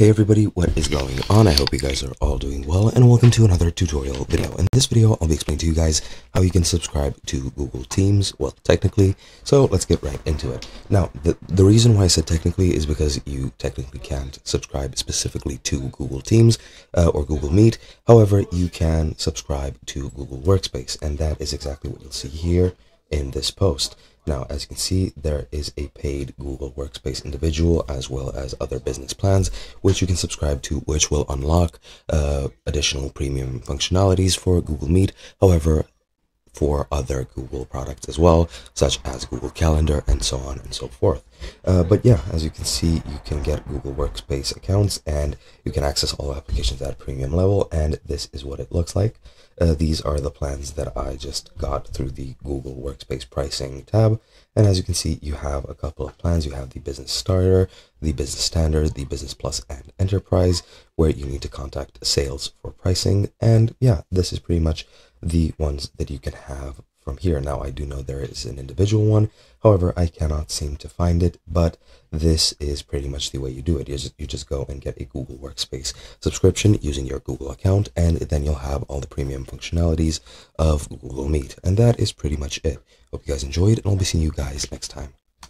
Hey everybody, what is going on? I hope you guys are all doing well and welcome to another tutorial video. In this video, I'll be explaining to you guys how you can subscribe to Google Teams, well, technically, so let's get right into it. Now, the, the reason why I said technically is because you technically can't subscribe specifically to Google Teams uh, or Google Meet. However, you can subscribe to Google Workspace and that is exactly what you'll see here in this post. Now, as you can see, there is a paid Google Workspace individual as well as other business plans, which you can subscribe to, which will unlock uh, additional premium functionalities for Google Meet. However, for other Google products as well, such as Google Calendar and so on and so forth. Uh, but yeah, as you can see, you can get Google Workspace accounts and you can access all applications at premium level. And this is what it looks like. Uh, these are the plans that I just got through the Google Workspace pricing tab. And as you can see, you have a couple of plans. You have the business starter, the business standard, the business plus and enterprise, where you need to contact sales for pricing. And yeah, this is pretty much the ones that you can have from here. Now, I do know there is an individual one. However, I cannot seem to find it, but this is pretty much the way you do it. You just, you just go and get a Google Workspace subscription using your Google account, and then you'll have all the premium functionalities of Google Meet. And that is pretty much it. Hope you guys enjoyed, and I'll be seeing you guys next time.